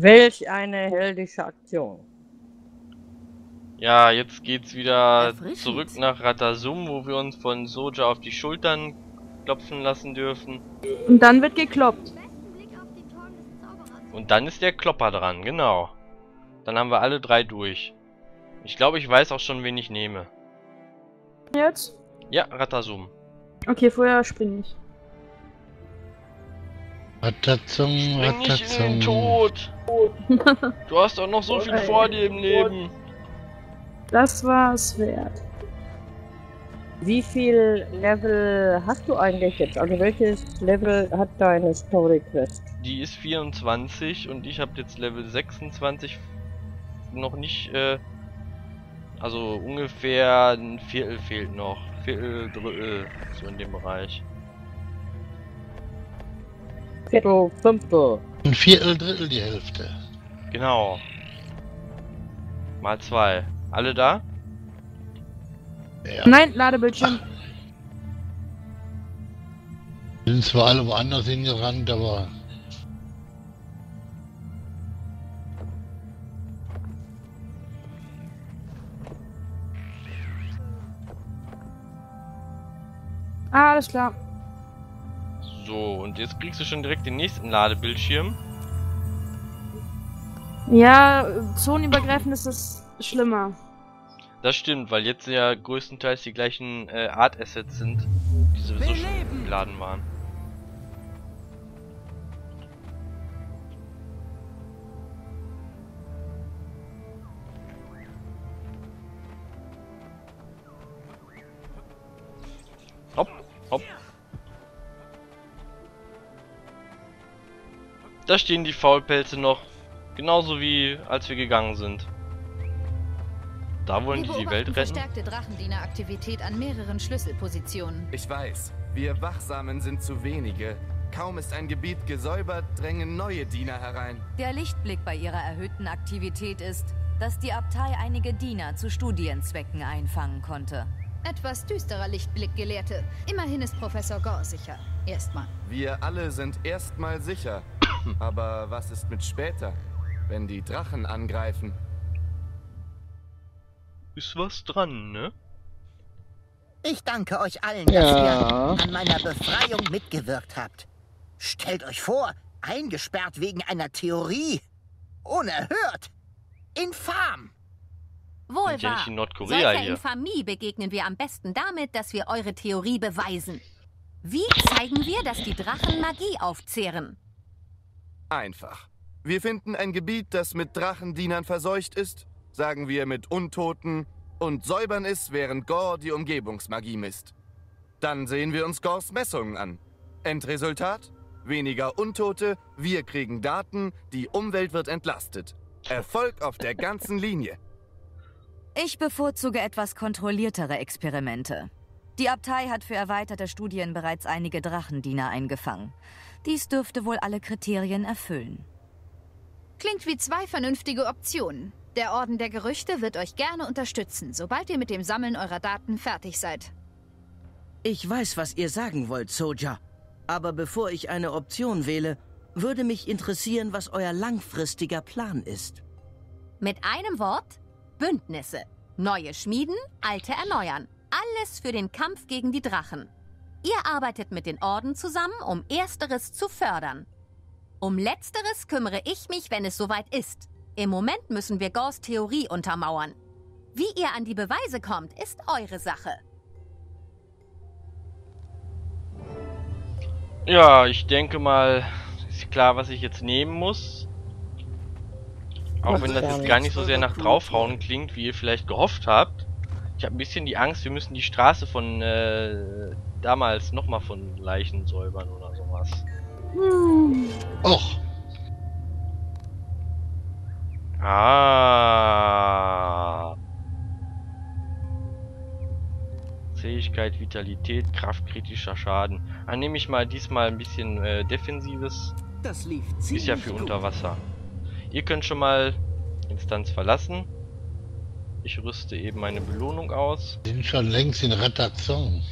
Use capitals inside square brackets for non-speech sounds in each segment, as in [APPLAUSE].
Welch eine heldische Aktion. Ja, jetzt geht's wieder zurück nach Ratasum, wo wir uns von Soja auf die Schultern klopfen lassen dürfen. Und dann wird gekloppt. Und dann ist der Klopper dran, genau. Dann haben wir alle drei durch. Ich glaube, ich weiß auch schon, wen ich nehme. Jetzt? Ja, Ratasum. Okay, vorher springe ich. Ratazum, Spring nicht in den. Tod! [LAUGHS] Du hast doch noch so viel vor dir im Leben. Das war's wert. Wie viel Level hast du eigentlich jetzt? Also welches Level hat deine Story Quest? Die ist 24 und ich habe jetzt Level 26 noch nicht, äh, also ungefähr ein Viertel fehlt noch. Viertel, Drittel, so in dem Bereich. Viertel, Fünftel. Ein Viertel, Drittel die Hälfte. Genau. Mal zwei. Alle da? Ja. Nein, Ladebildschirm. Sind zwar alle woanders hingerannt, aber Ah, alles klar. So, und jetzt kriegst du schon direkt den nächsten Ladebildschirm. Ja, zonenübergreifend ist es schlimmer. Das stimmt, weil jetzt ja größtenteils die gleichen äh, Art Assets sind, die sowieso schon geladen waren. Hopp, hopp. Da stehen die Faulpelze noch, genauso wie als wir gegangen sind. Da wollen Wir die die Welt retten. verstärkte Drachendieneraktivität an mehreren Schlüsselpositionen. Ich weiß, wir Wachsamen sind zu wenige. Kaum ist ein Gebiet gesäubert, drängen neue Diener herein. Der Lichtblick bei ihrer erhöhten Aktivität ist, dass die Abtei einige Diener zu Studienzwecken einfangen konnte. Etwas düsterer Lichtblick, Gelehrte. Immerhin ist Professor Gore sicher. Erstmal. Wir alle sind erstmal sicher. Aber was ist mit später, wenn die Drachen angreifen? Ist was dran, ne? Ich danke euch allen, dass Ja. ihr an meiner Befreiung mitgewirkt habt. Stellt euch vor, eingesperrt wegen einer Theorie. Unerhört. Infam. Wohl ja wahr. in Nordkorea Solcher hier. Infamie begegnen wir am besten damit, dass wir eure Theorie beweisen. Wie zeigen wir, dass die Drachen Magie aufzehren? Einfach. Wir finden ein Gebiet, das mit Drachendienern verseucht ist, sagen wir mit Untoten, und säubern es, während Gore die Umgebungsmagie misst. Dann sehen wir uns Gores Messungen an. Endresultat? Weniger Untote, wir kriegen Daten, die Umwelt wird entlastet. Erfolg auf der ganzen Linie. Ich bevorzuge etwas kontrolliertere Experimente. Die Abtei hat für erweiterte Studien bereits einige Drachendiener eingefangen. Dies dürfte wohl alle Kriterien erfüllen. Klingt wie zwei vernünftige Optionen. Der Orden der Gerüchte wird euch gerne unterstützen, sobald ihr mit dem Sammeln eurer Daten fertig seid. Ich weiß, was ihr sagen wollt, Soja. Aber bevor ich eine Option wähle, würde mich interessieren, was euer langfristiger Plan ist. Mit einem Wort: Bündnisse. Neue schmieden, alte erneuern. Alles für den Kampf gegen die Drachen. Ihr arbeitet mit den Orden zusammen, um Ersteres zu fördern. Um Letzteres kümmere ich mich, wenn es soweit ist. Im Moment müssen wir Gors Theorie untermauern. Wie ihr an die Beweise kommt, ist eure Sache. Ja, ich denke mal, ist klar, was ich jetzt nehmen muss. Auch wenn das jetzt gar nicht so sehr nach draufhauen klingt, wie ihr vielleicht gehofft habt. Ich habe ein bisschen die Angst, wir müssen die Straße von äh, damals nochmal von Leichen säubern oder sowas. Och, Ah. Fähigkeit, Vitalität, Kraft, kritischer Schaden. Dann nehme ich mal diesmal ein bisschen äh, Defensives. Das lief Ist ja für unter Wasser. Ihr könnt schon mal Instanz verlassen ich rüste eben meine Belohnung aus. Wir sind schon längst in Retazon.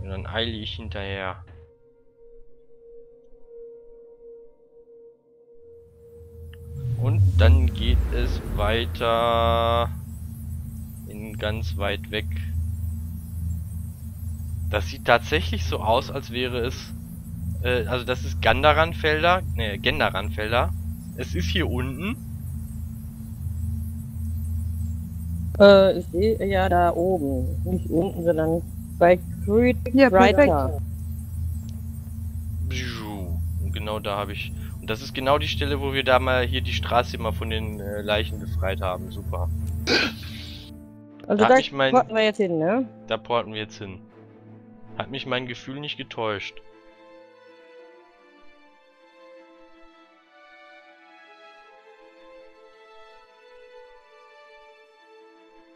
Und dann eile ich hinterher. Und dann geht es weiter in ganz weit weg. Das sieht tatsächlich so aus, als wäre es... Äh, also das ist Gandaranfelder, ne, Gendaranfelder. Es ist hier unten. Äh, ich sehe ja da oben. Nicht unten, sondern bei Creed Ja, Writer. Und genau da habe ich. Und das ist genau die Stelle, wo wir da mal hier die Straße immer von den äh, Leichen befreit haben. Super. Also Hat da mich mein- porten wir jetzt hin, ne? Da porten wir jetzt hin. Hat mich mein Gefühl nicht getäuscht.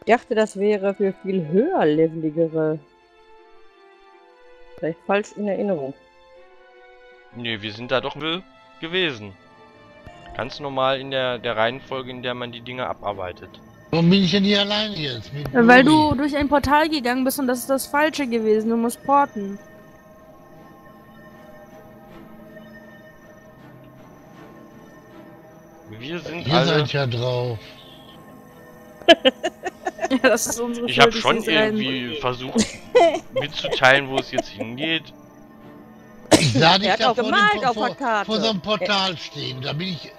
Dachte, das wäre für viel höher leveligere. Vielleicht falsch in Erinnerung. Nee, wir sind da doch ge- gewesen. Ganz normal in der, der Reihenfolge, in der man die Dinge abarbeitet. Warum bin ich denn hier alleine jetzt? Äh, Weil du durch ein Portal gegangen bist und das ist das Falsche gewesen. Du musst porten. Wir sind Ihr alle... seid ja drauf. [LAUGHS] [LAUGHS] Ja, das ist unsere Ich habe schon irgendwie versucht [LAUGHS] mitzuteilen, wo es jetzt hingeht. Ich sah dich hat da auch vor, dem, gemalt vor, vor, Karte. vor so einem Portal stehen. Da bin ich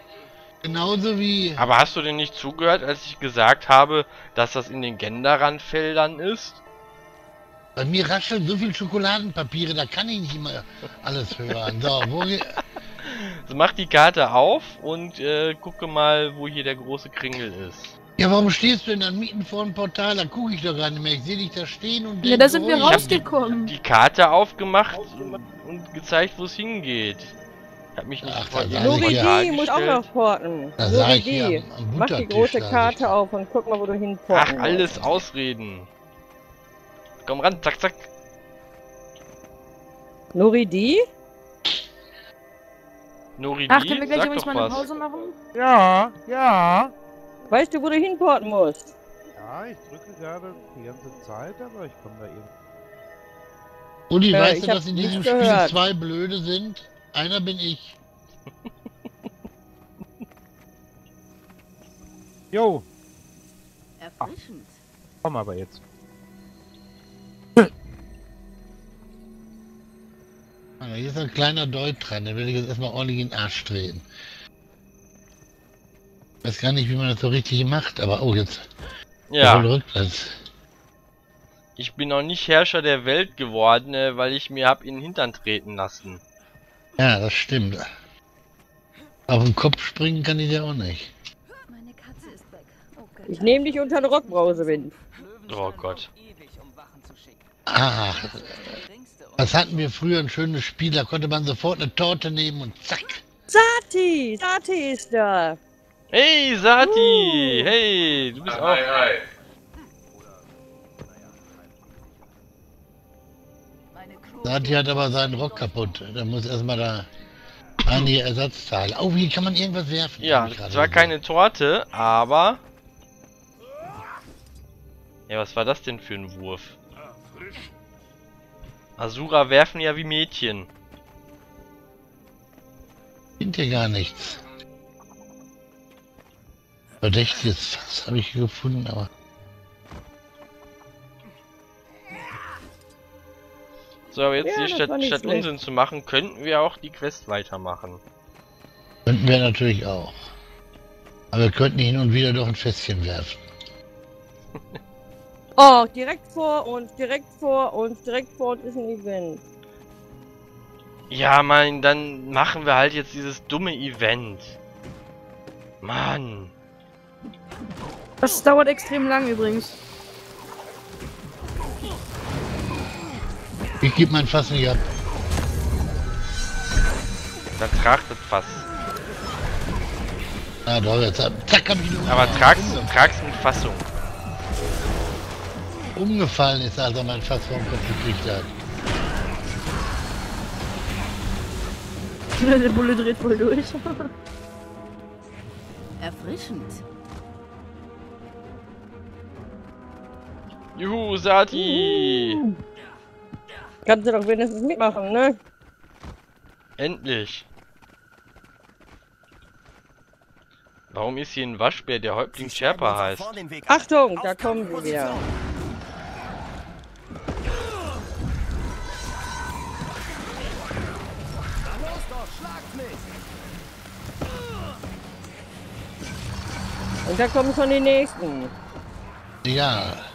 genauso wie... Aber hast du denn nicht zugehört, als ich gesagt habe, dass das in den Gendaran-Feldern ist? Bei mir rascheln so viel Schokoladenpapiere, da kann ich nicht immer alles hören. So, wo... Also [LAUGHS] mach die Karte auf und äh, gucke mal, wo hier der große Kringel ist. Ja, warum stehst du denn dann mitten vor dem Portal? Da gucke ich doch gar nicht mehr. Ich sehe dich da stehen und Ja, da sind wir oh, ich hab rausgekommen. Die Karte aufgemacht und gezeigt, wo es hingeht. Ich hab mich nicht Ach, vor ich ja. D muss auch noch porten. Ich hier D. Mach die große ich Karte auf und guck mal, wo du Ach, hinporten alles Ausreden. Komm ran, zack, zack. musst. Nuri D? Nori Ach, D, können wir gleich sag übrigens doch mal eine was. Pause machen? Ja, ja. Weißt du, wo du hinporten musst? Ja, ich drücke gerade die ganze Zeit, aber ich komme da eben. Uli, Äh, weißt du, dass in diesem Spiel gehört. zwei Blöde sind? Einer bin ich. [LAUGHS] Jo, Erfrischend. komm aber jetzt. Ah, Hier ist ein kleiner Deut dran, den will ich jetzt erstmal ordentlich in den Arsch drehen. Ich weiß gar nicht, wie man das so richtig macht, aber oh, jetzt Ja, rückwärts. ich bin noch nicht Herrscher der Welt geworden, äh, weil ich mir hab in den Hintern treten lassen. Ja, das stimmt. Auf den Kopf springen kann ich ja auch nicht. Meine Katze ist weg. Oh Gott. Ich nehme dich unter den Rockbrausewind. Oh Gott. Ah, was hatten wir früher ein schönes Spiel, da konnte man sofort eine Torte nehmen und zack. Sati! Sati ist da! Hey, Sati! Hey, du bist auch... Sati hat aber seinen Rock kaputt. Da muss erstmal da einige Ersatzteile. Oh, hier kann man irgendwas werfen. Ja, zwar keine Torte, aber... Ja, was war das denn für ein Wurf? Asura werfen ja wie Mädchen. Sind hier gar nichts. Verdächtiges Fass habe ich gefunden, aber So, aber jetzt Ja, hier statt, statt. Unsinn zu machen, könnten wir auch die Quest weitermachen. könnten wir natürlich auch. Aber wir könnten hin und wieder doch ein Fässchen werfen. [LAUGHS] Oh, direkt vor uns, direkt vor uns, direkt vor uns ist ein Event. Ja, mein, dann machen wir halt jetzt dieses dumme Event. Mann. Das dauert extrem lang übrigens. Ich gebe mein Fass nicht ab. Dann tragt das Fass. Ah, doch, jetzt ab. Zack, hab ich ihn Aber trag's, trag's mit Fassung. Umgefallen ist, als er mein Fass vom Kopf gekriegt hat. [LAUGHS] Der Bulle dreht voll durch. Erfrischend. Juhu, Sati! Kannst du doch wenigstens mitmachen, ne? Endlich. Warum ist hier ein Waschbär, der Häuptling Sherpa heißt? Achtung, da kommen sie wieder. Und da kommen schon die nächsten. Ja.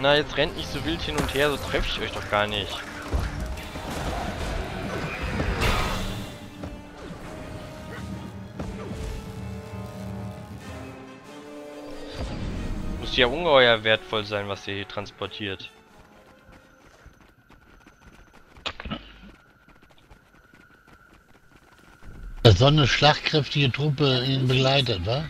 Na, jetzt rennt nicht so wild hin und her, so treffe ich euch doch gar nicht. Muss ja ungeheuer wertvoll sein, was ihr hier transportiert. Dass so eine schlagkräftige Truppe ihn begleitet, wa?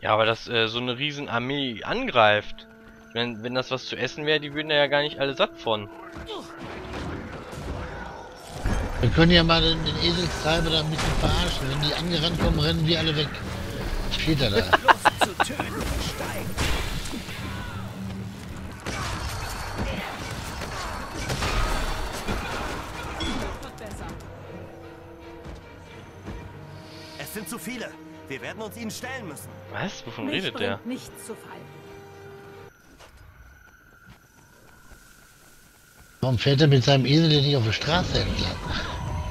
Ja, aber dass äh, so eine riesen Armee angreift. Wenn, wenn das was zu essen wäre, die würden da ja gar nicht alle satt von. Wir können ja mal den, den Eselstreiber da ein bisschen verarschen. Wenn die angerannt kommen, rennen wir alle weg. Steht er da. [LAUGHS] Zu töten steigt. Es sind zu viele. Wir werden uns ihnen stellen müssen. Was? Wovon redet der? nichts zu Fall. Warum fährt er mit seinem Esel nicht auf der Straße entlang?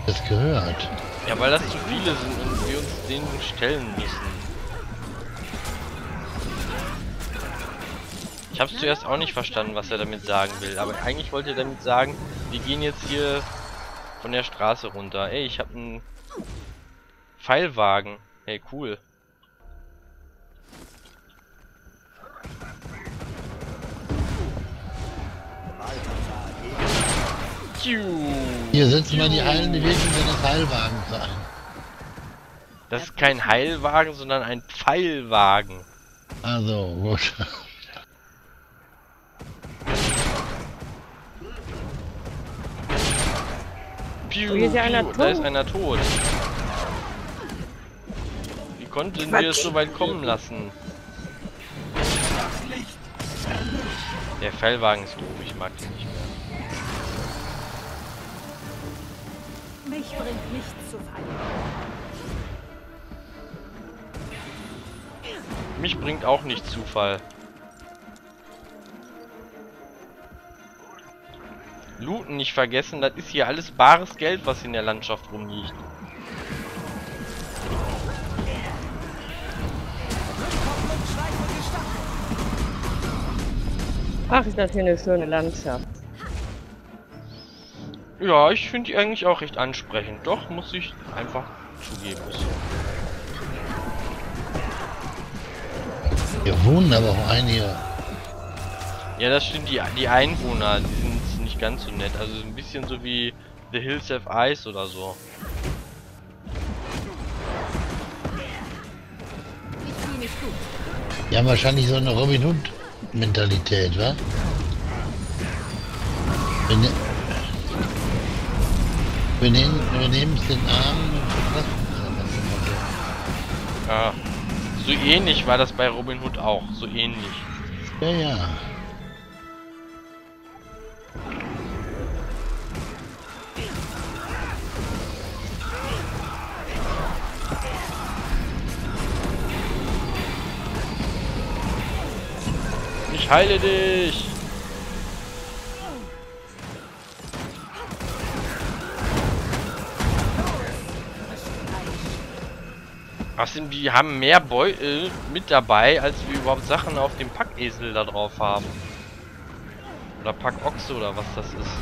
Das gehört. Ja, weil das zu viele sind und wir uns denen stellen müssen. Ich hab's zuerst auch nicht verstanden, was er damit sagen will, aber eigentlich wollte er damit sagen, wir gehen jetzt hier von der Straße runter. Ey, ich hab einen Pfeilwagen. Hey, cool. Hier setzen wir die heilende Wirkung seines Heilwagens ein. Das ist kein Heilwagen, sondern ein Pfeilwagen. Also, gut. Piu, Oh, hier ist ja einer da ist einer tot. Wie konnten wir es so weit kommen lassen? Der Fellwagen ist doof, ich mag den nicht bringt nichts zu Fall. Mich bringt auch nicht Zufall. Looten nicht vergessen, das ist hier alles bares Geld, was in der Landschaft rumliegt. Ach, ist das hier eine schöne Landschaft. Ja, ich finde die eigentlich auch recht ansprechend. Doch, muss ich einfach zugeben. Hier wohnen aber auch einige. Ja, das stimmt, die, die Einwohner, die sind nicht ganz so nett. Also ein bisschen so wie The Hills Have Eyes oder so. Die haben wahrscheinlich so eine Robin Hood Mentalität, wa? Ne wir nehmen wir nehmen es den Armen und es. Ja. So ähnlich war das bei Robin Hood auch. So ähnlich. Ja, ja. Ich heile dich! Sind die haben mehr Beutel mit dabei, als wir überhaupt Sachen auf dem Packesel da drauf haben. Oder Packochse oder was das ist.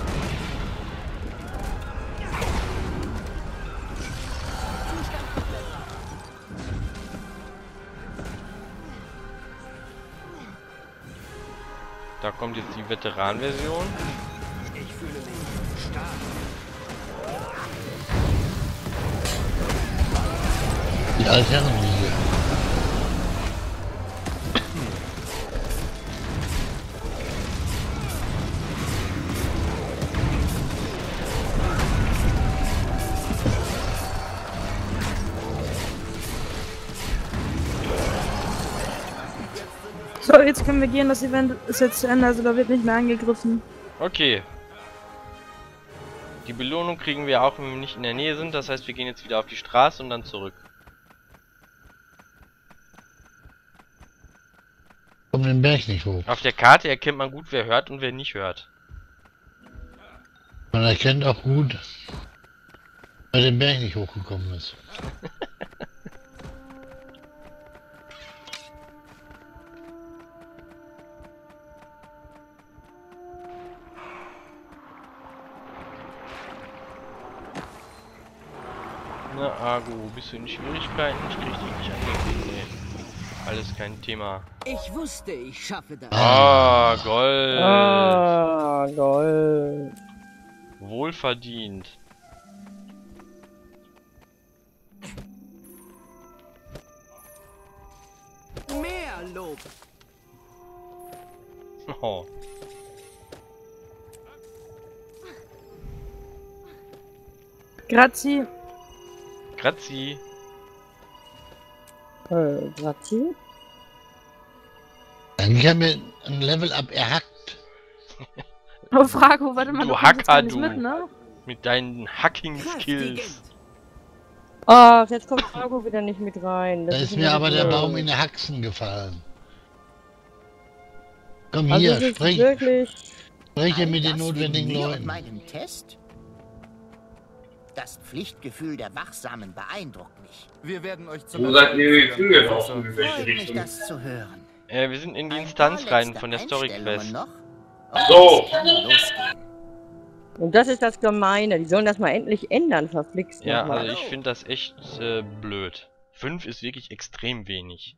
Da kommt jetzt die Veteran-Version. Die Altherrenliga. So, jetzt können wir gehen. Das Event ist jetzt zu Ende, also da wird nicht mehr angegriffen. Okay. Die Belohnung kriegen wir auch, wenn wir nicht in der Nähe sind. Das heißt, wir gehen jetzt wieder auf die Straße und dann zurück. Komm den Berg nicht hoch. Auf der Karte erkennt man gut, wer hört und wer nicht hört. Man erkennt auch gut, wer den Berg nicht hochgekommen ist. [LAUGHS] Na, Argo, bist du in Schwierigkeiten? Ich krieg dich nicht angeklickt, nee. Alles kein Thema. Ich wusste, ich schaffe das. Ah, Gold. Ah, Gold. Wohlverdient. Mehr Lob. Oh. Grazie. Grazi. Äh, grazie. Eigentlich haben wir ein Level-Up erhackt. [LAUGHS] Oh, Frago, warte mal, Du gar Hacker, du. mit, ne? Mit deinen Hacking-Skills. Ach, jetzt kommt Frago wieder nicht mit rein. Da Das ist immer mir aber der. Baum in die Haxen gefallen. Komm Also hier, ist sprich, wirklich... spreche mit den notwendigen Leuten. meinem Test? Das Pflichtgefühl der Wachsamen beeindruckt mich. Wir werden euch zum Wo seid ihr führen. auf in welche mich, Richtung? das zu hören. Äh, wir sind in die Instanz rein von der Story Quest. noch. So. Und das ist das Gemeine. Die sollen das mal endlich ändern, verflixt Ja, also ich finde das echt äh, blöd. 5 ist wirklich extrem wenig.